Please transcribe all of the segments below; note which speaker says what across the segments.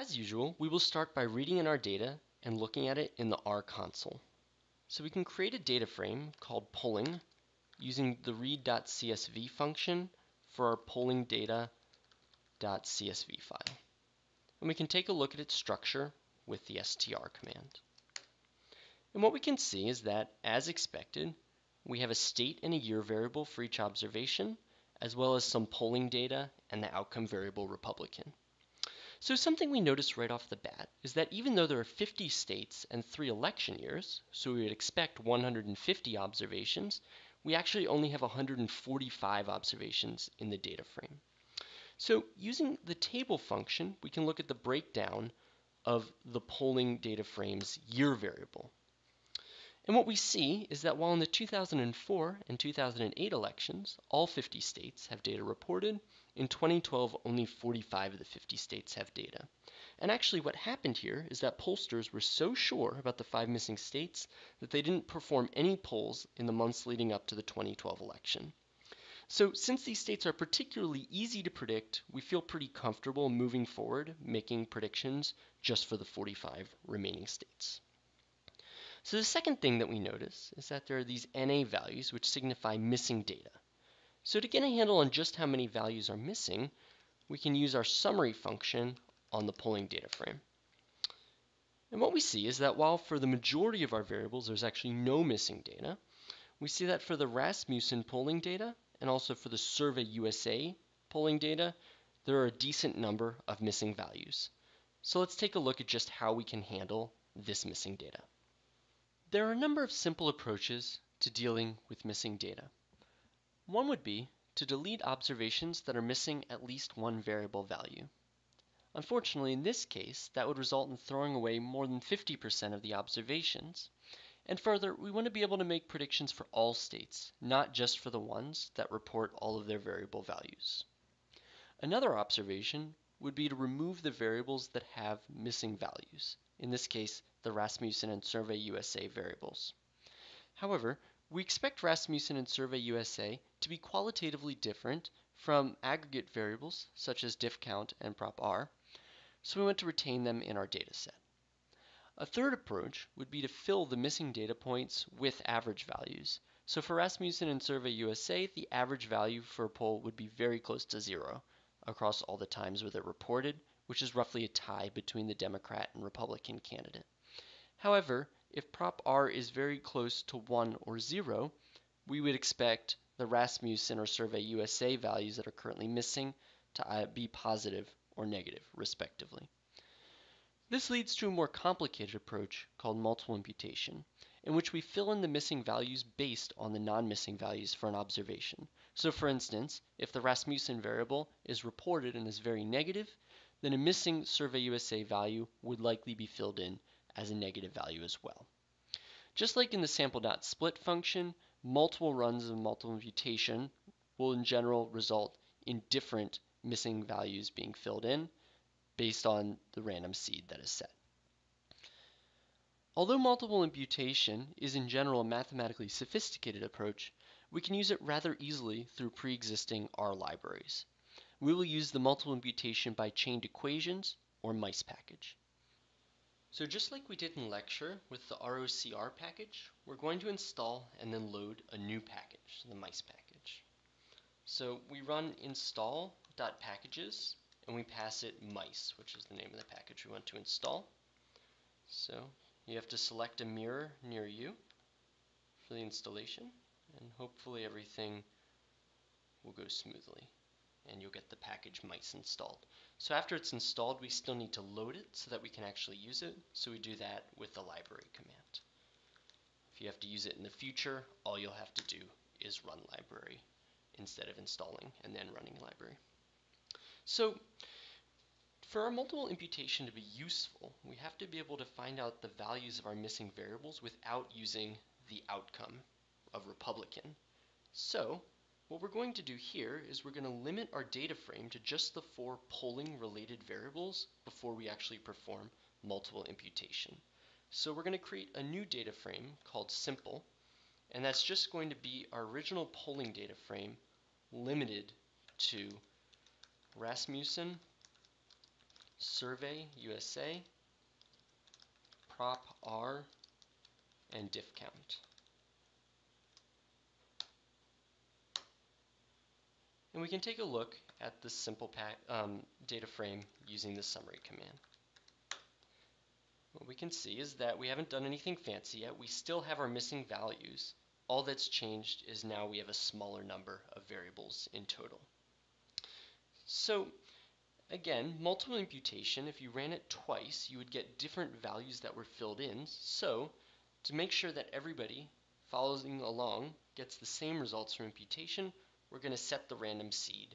Speaker 1: As usual, we will start by reading in our data and looking at it in the R console. So we can create a data frame called polling using the read.csv function for our polling data.csv file. And we can take a look at its structure with the str command. And what we can see is that, as expected, we have a state and a year variable for each observation, as well as some polling data and the outcome variable Republican. So something we notice right off the bat is that even though there are 50 states and three election years, so we would expect 150 observations, we actually only have 145 observations in the data frame. So using the table function, we can look at the breakdown of the polling data frame's year variable. And what we see is that while in the 2004 and 2008 elections, all 50 states have data reported, in 2012, only 45 of the 50 states have data. And actually, what happened here is that pollsters were so sure about the five missing states that they didn't perform any polls in the months leading up to the 2012 election. So, since these states are particularly easy to predict, we feel pretty comfortable moving forward making predictions just for the 45 remaining states. So, the second thing that we notice is that there are these NA values which signify missing data. So to get a handle on just how many values are missing, we can use our summary function on the polling data frame. And what we see is that while for the majority of our variables there's actually no missing data, we see that for the Rasmussen polling data and also for the Survey USA polling data, there are a decent number of missing values. So let's take a look at just how we can handle this missing data. There are a number of simple approaches to dealing with missing data. One would be to delete observations that are missing at least one variable value. Unfortunately, in this case, that would result in throwing away more than 50% of the observations. And further, we want to be able to make predictions for all states, not just for the ones that report all of their variable values. Another observation would be to remove the variables that have missing values, in this case, the Rasmussen and Survey USA variables. However, we expect Rasmussen and Survey USA to be qualitatively different from aggregate variables such as diff count and prop r, so we want to retain them in our dataset. A third approach would be to fill the missing data points with average values. So for Rasmussen and Survey USA, the average value for a poll would be very close to zero across all the times where they're reported, which is roughly a tie between the Democrat and Republican candidate. However, if prop r is very close to 1 or 0, we would expect the Rasmussen or Survey USA values that are currently missing to uh, be positive or negative, respectively. This leads to a more complicated approach called multiple imputation, in which we fill in the missing values based on the non-missing values for an observation. So for instance, if the Rasmussen variable is reported and is very negative, then a missing Survey USA value would likely be filled in as a negative value as well. Just like in the sample.split function, multiple runs of multiple imputation will in general result in different missing values being filled in based on the random seed that is set. Although multiple imputation is in general a mathematically sophisticated approach, we can use it rather easily through pre-existing R libraries. We will use the multiple imputation by chained equations or mice package. So just like we did in lecture with the ROCR package, we're going to install and then load a new package, the mice package. So we run install.packages and we pass it mice, which is the name of the package we want to install. So you have to select a mirror near you for the installation and hopefully everything will go smoothly and you'll get the package mice installed. So after it's installed, we still need to load it so that we can actually use it. So we do that with the library command. If you have to use it in the future, all you'll have to do is run library instead of installing and then running library. So for our multiple imputation to be useful, we have to be able to find out the values of our missing variables without using the outcome of Republican. So what we're going to do here is we're going to limit our data frame to just the four polling related variables before we actually perform multiple imputation. So we're going to create a new data frame called simple, and that's just going to be our original polling data frame limited to Rasmussen, survey USA, prop R, and diff count. And we can take a look at the simple um, data frame using the summary command. What we can see is that we haven't done anything fancy yet. We still have our missing values. All that's changed is now we have a smaller number of variables in total. So again, multiple imputation, if you ran it twice, you would get different values that were filled in. So to make sure that everybody following along gets the same results from imputation, we're going to set the random seed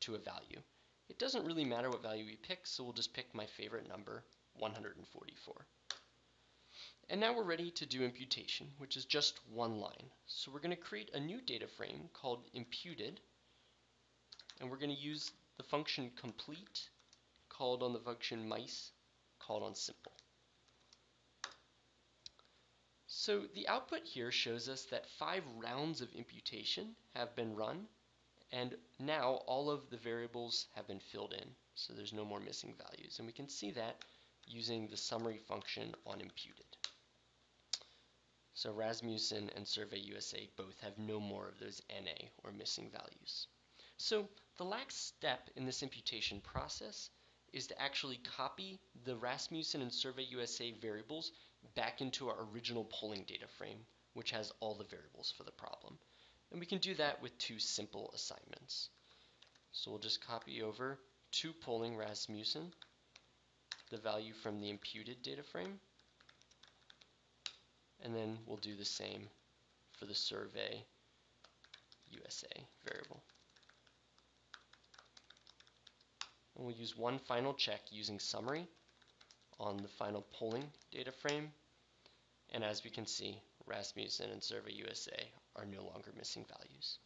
Speaker 1: to a value. It doesn't really matter what value we pick, so we'll just pick my favorite number, 144. And now we're ready to do imputation, which is just one line. So we're going to create a new data frame called imputed, and we're going to use the function complete called on the function mice called on simple. So the output here shows us that five rounds of imputation have been run and now all of the variables have been filled in so there's no more missing values and we can see that using the summary function on imputed. So Rasmussen and SurveyUSA both have no more of those NA or missing values. So the last step in this imputation process is to actually copy the Rasmussen and Survey USA variables back into our original polling data frame, which has all the variables for the problem. And we can do that with two simple assignments. So we'll just copy over to polling Rasmussen, the value from the imputed data frame, and then we'll do the same for the survey USA variable. And we'll use one final check using summary on the final polling data frame. And as we can see, Rasmussen and Survey USA are no longer missing values.